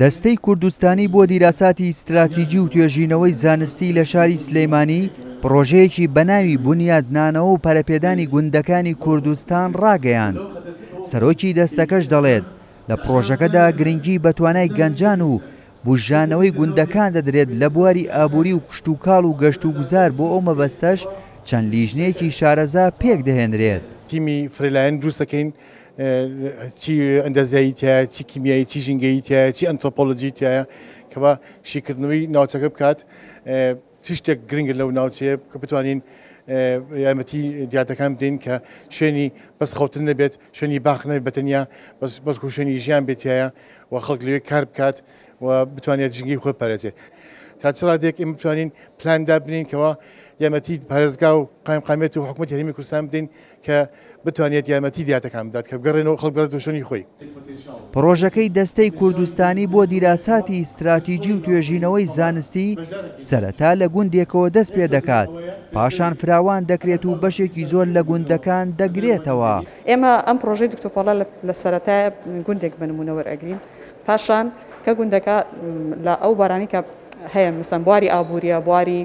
دەستەی کوردستانی بۆ دیراساتی ستراتیجی و توێژینەوەی زانستی لە شاری سلەیمانی پڕۆژەیەکی بەناوی بنیاتنانەوە و پەرەپێدانی گوندەکانی کوردستان ڕاگەیان سەرۆکی دەستەکەش دەڵێت لە پڕۆژەکەدا گرنگی بە توانای گەنجان و بوژانەوەی گوندەکان دەدرێت لە بواری ئابووری و کشتوکاڵ و گەشتوگوزار بۆ ئەو مەبەستەش چەند لیژنەیەکی شارەزا پێک دەهێنرێت. تیمی فرەلایەن دروست دەکەین چی ئەندازیایی تیایە چی کیمیایی چی ژینگەیی تیایە چی ئەنترۆپۆلۆجی تیایە کە با شیکردنەوەی ناوچەکە بکات. چ شتێک گرنگە لەو ناوچەیە کە بتوانین یارمەتی دیاتەکان بدەین کە شوێنی بەس خەوتن نەبێت شوێنی باخ نەبێت بەتەنیا بەس بەڵکو شوێنی ژیان بێتایە و خەڵک لەوێ کار بکات و بتوانێت ژنگی خۆی پارێزێت تا چ ڕادێک ئێمە بتوانین پلان دابنین کەەوە یامەتی پارێزگا و قایمقامێت و حکوومەت هەرمی کوردستان بدەین کە بتوانێت یارمەتی دیاتەکان بدات کە بگەڕێنەوە خەڵک بگەڕێتەوە شوێنی خۆی. پڕۆژەکەی دەستەی کوردستانی بۆ دیراساتی ستراتیجی و توێژینەوەی زانستی سەرەتا لە گوندێکەوە دەست پێ دەکات، پاشان فراوان دەکرێت و بەشێکی زۆر لە گوندەکان دەگرێتەوە. ئێمە ئەم پڕۆژەی دکتۆر پۆڵا لە سەرەتایە گوندێک بە نموونە وەرئەگرین، پاشان کە گوندەکە لە ئەو بارانەی کە هەیە مەسەن بواری ئابوورییە، بواری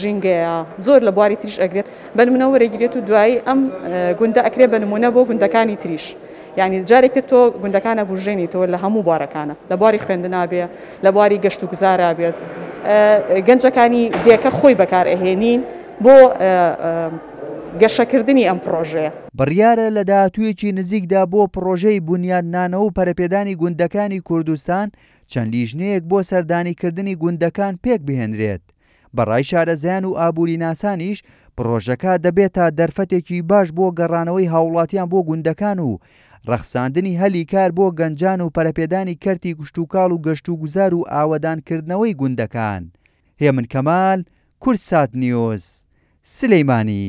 ژینگەیە زۆر لە بواری تریش ئەگرێت بەنمونە وەرەگیرێت و دوایی ئەم گوندە ئەکرێ بەنمونە بۆ گوندەکانی تریش یعنی جارێک تر تۆ گوندەکان ئەبوژێنیتەوە لە هەموو بوارەکانە لە بواری خوێندنا بێ لە بواری گەشت و گوزارا بێت گەنجەکانی دێکە خۆی بەکار ئەهێنین بۆ گەشەکردنی ئەم پڕۆژەیە. بڕیارە لە داهاتوویەکی نزیکدا بۆ پڕۆژەی بونیادنانەوە و پەرەپێدانی گوندەکانی کوردستان چەند لیژنەیەک بۆ سەردانیکردنی گوندەکان پێکبهێنرێت، بەڕای شارەزایان و ئابووریناسانیش پڕۆژەکە دەبێتە دەرفەتێکی باش بۆ گەڕانەوەی هاوڵاتیان بۆ گوندەکان و ڕەخساندنی هەلی کار بۆ گەنجان و پەرەپێدانی کەرتی کشتوکاڵ و گەشتوگوزار و ئاوەدانکردنەوەی گوندەکان هێمن کەمال کوردساتنیوز سلیمانی.